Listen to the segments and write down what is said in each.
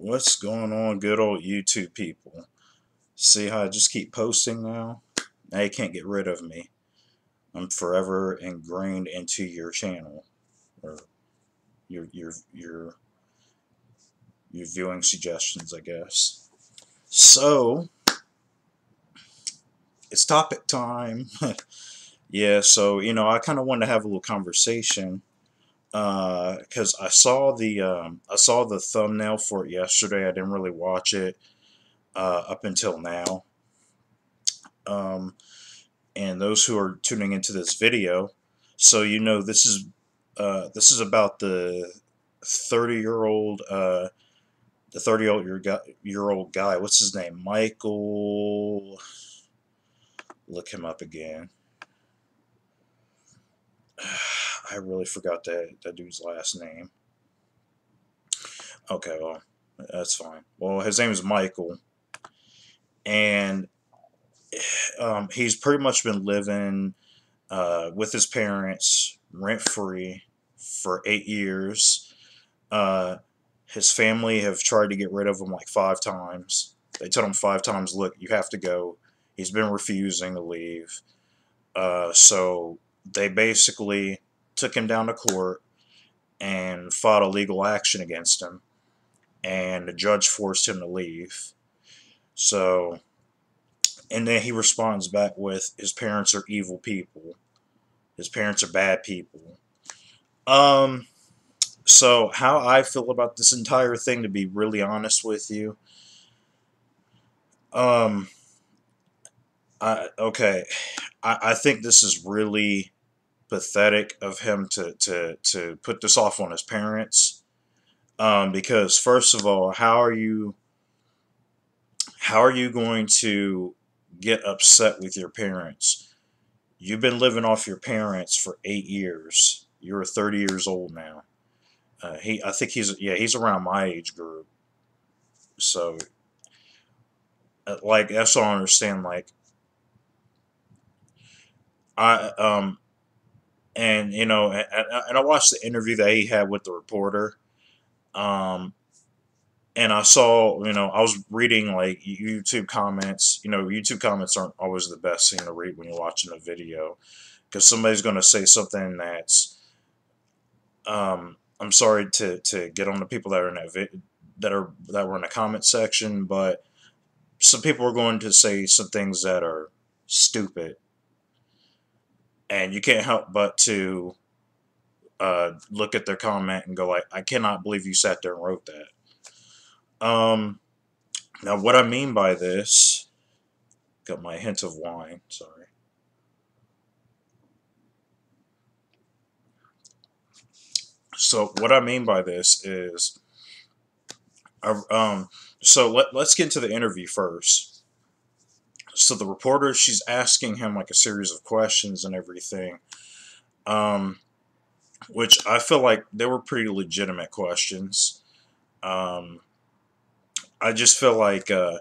What's going on, good old YouTube people? See how I just keep posting now? Now you can't get rid of me. I'm forever ingrained into your channel or your your your your viewing suggestions, I guess. So it's topic time. yeah, so you know, I kind of wanted to have a little conversation because uh, I saw the um, I saw the thumbnail for it yesterday. I didn't really watch it uh, up until now. Um, and those who are tuning into this video, so you know this is uh, this is about the 30 year old uh, the 30 year, year old guy. What's his name? Michael. Look him up again. I really forgot that, that dude's last name. Okay, well, that's fine. Well, his name is Michael. And um, he's pretty much been living uh, with his parents rent free for eight years. Uh, his family have tried to get rid of him like five times. They told him five times, look, you have to go. He's been refusing to leave. Uh, so they basically took him down to court and fought a legal action against him. And the judge forced him to leave. So, and then he responds back with his parents are evil people. His parents are bad people. Um, so how I feel about this entire thing, to be really honest with you, um, I, okay, I, I think this is really pathetic of him to to to put this off on his parents. Um, because first of all, how are you how are you going to get upset with your parents? You've been living off your parents for eight years. You're 30 years old now. Uh, he, I think he's yeah, he's around my age group. So, uh, like that's all I understand. Like, I um, and you know, and, and I watched the interview that he had with the reporter. Um, and I saw, you know, I was reading like YouTube comments. You know, YouTube comments aren't always the best thing to read when you're watching a video because somebody's going to say something that's, um, I'm sorry to, to get on the people that are in that vi- that are that were in the comment section, but some people are going to say some things that are stupid and you can't help but to uh, look at their comment and go like, I cannot believe you sat there and wrote that. Um, now, what I mean by this, got my hint of wine, sorry. So what I mean by this is, uh, um, so let, let's get into the interview first so the reporter she's asking him like a series of questions and everything um, which i feel like they were pretty legitimate questions. Um, i just feel like uh,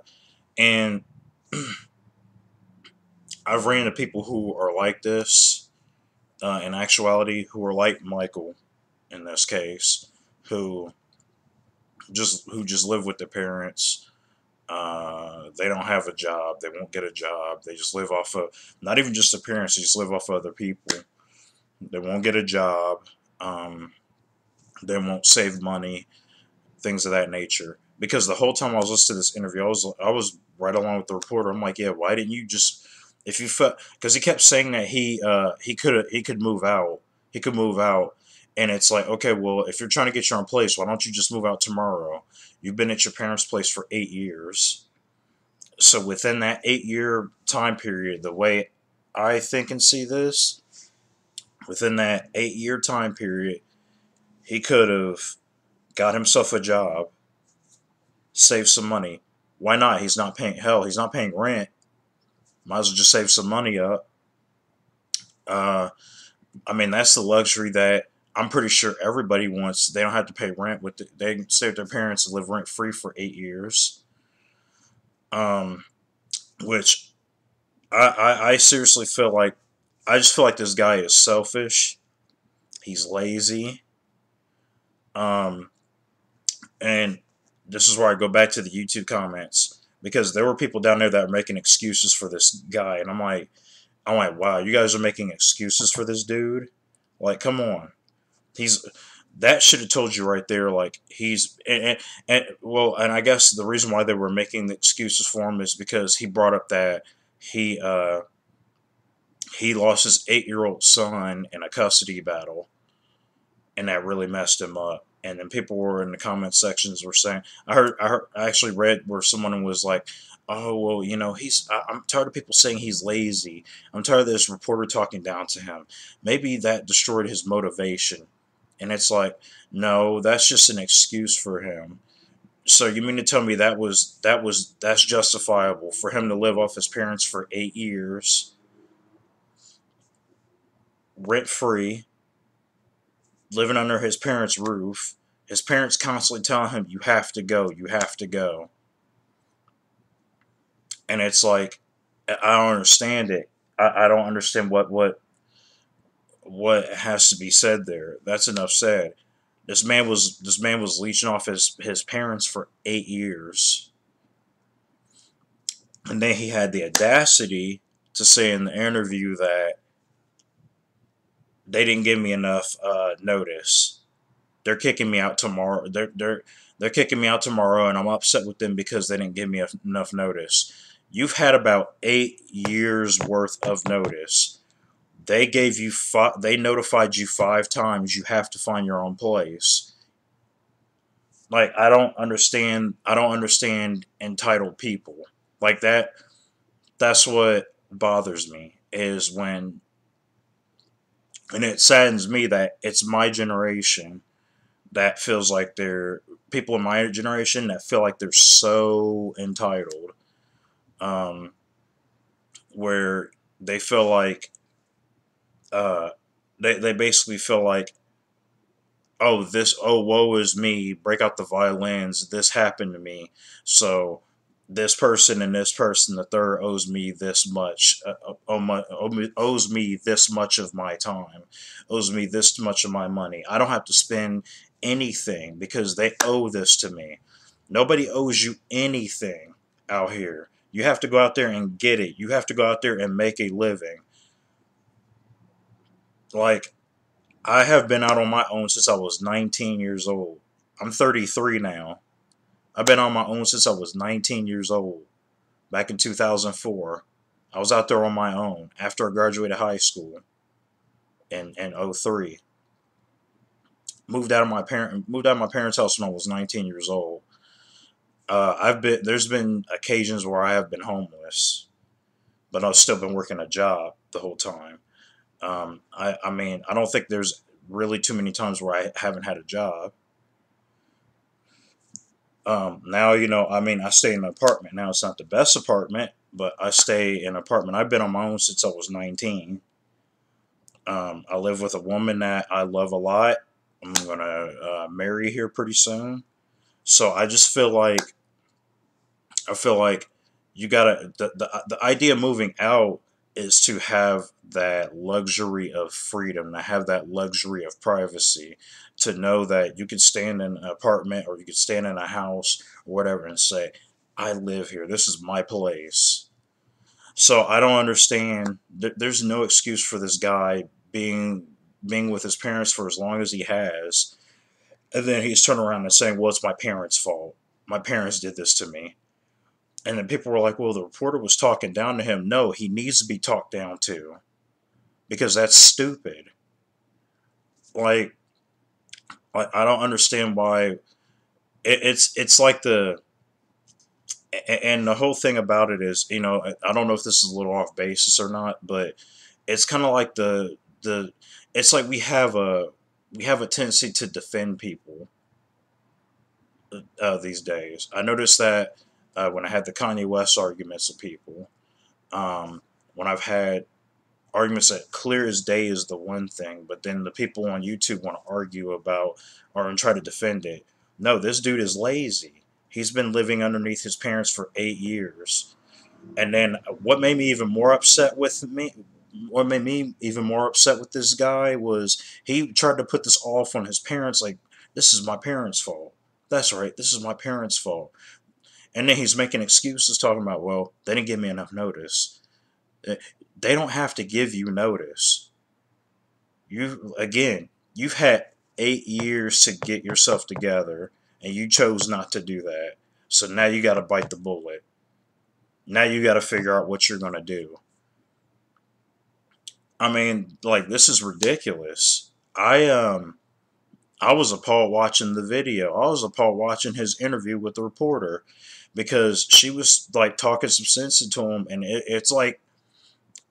and i've ran into people who are like this uh, in actuality who are like michael in this case who just who just live with their parents uh, they don't have a job. They won't get a job. They just live off of not even just appearance. They just live off of other people. They won't get a job. Um, they won't save money. Things of that nature. Because the whole time I was listening to this interview, I was I was right along with the reporter. I'm like, yeah, why didn't you just if you felt because he kept saying that he uh, he could he could move out. He could move out and it's like, okay, well, if you're trying to get your own place, why don't you just move out tomorrow? You've been at your parents' place for eight years. So within that eight year time period, the way I think and see this, within that eight year time period, he could have got himself a job, saved some money. Why not? He's not paying hell, he's not paying rent. Might as well just save some money up. Uh, I mean, that's the luxury that I'm pretty sure everybody wants. They don't have to pay rent with. The, they stay with their parents and live rent free for eight years. Um, which I, I I seriously feel like I just feel like this guy is selfish. He's lazy. Um, and this is where I go back to the YouTube comments because there were people down there that were making excuses for this guy, and I'm like, I'm like, wow, you guys are making excuses for this dude. Like, come on, he's that should have told you right there. Like he's and, and, and well, and I guess the reason why they were making the excuses for him is because he brought up that he uh he lost his eight year old son in a custody battle, and that really messed him up and then people were in the comment sections were saying I heard I heard I actually read where someone was like oh well you know he's I, am tired of people saying he's lazy I'm tired of this reporter talking down to him maybe that destroyed his motivation and it's like no that's just an excuse for him so you mean to tell me that was that was that's justifiable for him to live off his parents for eight years rent free living under his parents' roof. His parents constantly telling him, You have to go, you have to go. And it's like, I don't understand it. I, I don't understand what, what what has to be said there. That's enough said. This man was this man was leeching off his, his parents for eight years. And then he had the audacity to say in the interview that they didn't give me enough uh, notice. They're kicking me out tomorrow. They're they're they're kicking me out tomorrow, and I'm upset with them because they didn't give me enough notice. You've had about eight years worth of notice. They gave you five. They notified you five times. You have to find your own place. Like I don't understand. I don't understand entitled people like that. That's what bothers me is when and it saddens me that it's my generation that feels like they're people in my generation that feel like they're so entitled um, where they feel like uh, they, they basically feel like oh this oh woe is me break out the violins this happened to me so this person and this person, the third owes me this much, uh, uh owes me this much of my time, owes me this much of my money. I don't have to spend anything because they owe this to me. Nobody owes you anything out here. You have to go out there and get it. You have to go out there and make a living. Like, I have been out on my own since I was 19 years old. I'm 33 now. I've been on my own since I was 19 years old. Back in 2004, I was out there on my own after I graduated high school in in 03. Moved out of my parent moved out of my parents' house when I was 19 years old. Uh, I've been there's been occasions where I have been homeless, but I've still been working a job the whole time. Um, I I mean I don't think there's really too many times where I haven't had a job. Um, now, you know, I mean, I stay in an apartment. Now, it's not the best apartment, but I stay in an apartment. I've been on my own since I was 19. Um, I live with a woman that I love a lot. I'm going to uh, marry here pretty soon. So I just feel like, I feel like you got to, the, the, the idea of moving out is to have that luxury of freedom, to have that luxury of privacy, to know that you could stand in an apartment or you could stand in a house or whatever and say, I live here. This is my place. So I don't understand. There's no excuse for this guy being being with his parents for as long as he has. And then he's turning around and saying, well, it's my parents' fault. My parents did this to me. And then people were like, well, the reporter was talking down to him. No, he needs to be talked down to because that's stupid. Like, I, don't understand why it's it's like the and the whole thing about it is, you know, I don't know if this is a little off basis or not, but it's kind of like the the it's like we have a we have a tendency to defend people uh, these days. I noticed that uh, when I had the Kanye West arguments with people, um, when I've had arguments that clear as day is the one thing, but then the people on YouTube want to argue about or and try to defend it. No, this dude is lazy. He's been living underneath his parents for eight years. And then what made me even more upset with me, what made me even more upset with this guy was he tried to put this off on his parents like, this is my parents' fault. That's right. This is my parents' fault. And then he's making excuses talking about, well, they didn't give me enough notice. Eh, they don't have to give you notice. You again, you've had eight years to get yourself together, and you chose not to do that. So now you got to bite the bullet. Now you got to figure out what you're going to do. I mean, like this is ridiculous. I um I was appalled watching the video. I was appalled watching his interview with the reporter because she was like talking some sense into him, and it, it's like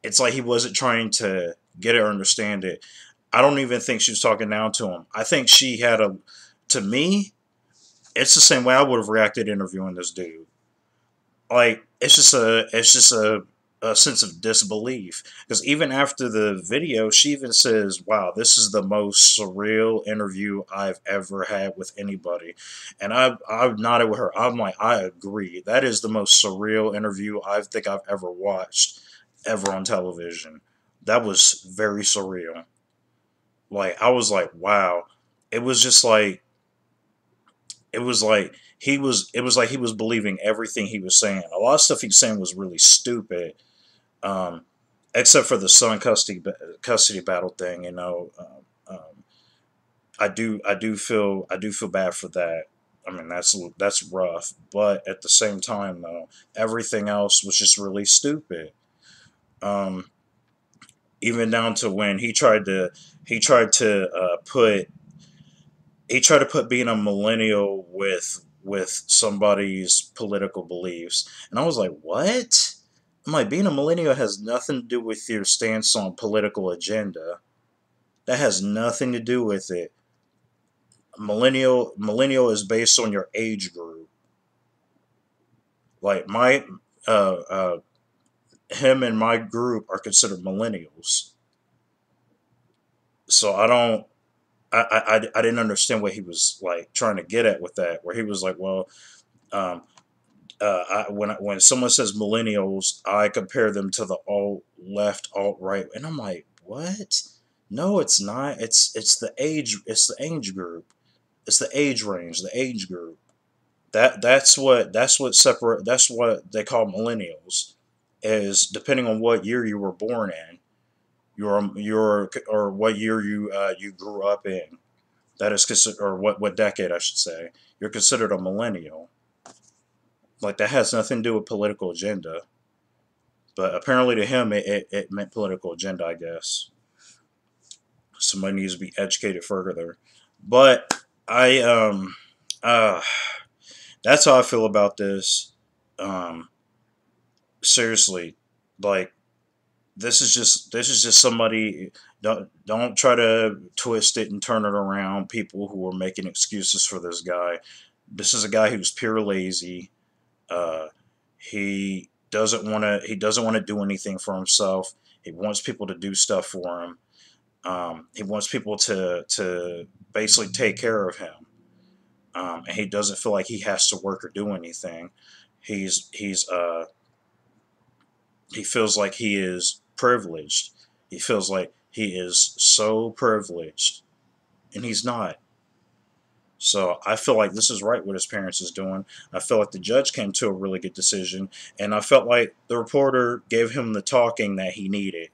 it's like he wasn't trying to get it or understand it. I don't even think she was talking down to him. I think she had a, to me, it's the same way I would have reacted interviewing this dude. Like it's just a, it's just a, a sense of disbelief because even after the video, she even says, "Wow, this is the most surreal interview I've ever had with anybody," and I I nodded with her. I'm like, I agree. That is the most surreal interview I think I've ever watched ever on television. That was very surreal. Like I was like, wow. It was just like it was like he was it was like he was believing everything he was saying. A lot of stuff he was saying was really stupid. Um, except for the son custody custody battle thing, you know. Um, um, I do I do feel I do feel bad for that. I mean that's that's rough, but at the same time though, everything else was just really stupid. Um, even down to when he tried to he tried to uh, put he tried to put being a millennial with with somebody's political beliefs, and I was like, what? Like, being a millennial has nothing to do with your stance on political agenda. That has nothing to do with it. Millennial millennial is based on your age group. Like my uh, uh, him and my group are considered millennials. So I don't, I, I, I didn't understand what he was like trying to get at with that, where he was like, well, um, uh, I, when when someone says millennials, I compare them to the alt left, alt right, and I'm like, what? No, it's not. It's it's the age. It's the age group. It's the age range. The age group. That that's what that's what separate. That's what they call millennials is depending on what year you were born in, your your or what year you uh, you grew up in. That is considered, or what what decade I should say. You're considered a millennial. Like that has nothing to do with political agenda. But apparently to him, it, it, it meant political agenda, I guess. Somebody needs to be educated further. But I, um, uh, that's how I feel about this. Um, seriously, like this is just this is just somebody don't don't try to twist it and turn it around people who are making excuses for this guy this is a guy who's pure lazy uh, he doesn't want to he doesn't want to do anything for himself. He wants people to do stuff for him. Um, he wants people to to basically take care of him. Um, and he doesn't feel like he has to work or do anything. He's he's uh he feels like he is privileged. He feels like he is so privileged, and he's not. So I feel like this is right what his parents is doing. I feel like the judge came to a really good decision, and I felt like the reporter gave him the talking that he needed.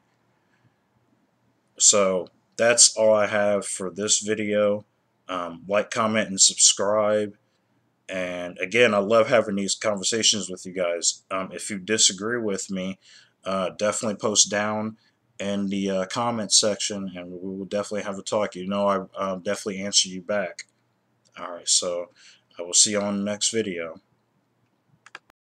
So that's all I have for this video. Um, like, comment, and subscribe. And again, I love having these conversations with you guys. Um, if you disagree with me, uh, definitely post down in the uh, comment section and we will definitely have a talk. You know, I uh, definitely answer you back. All right, so I will see you on the next video.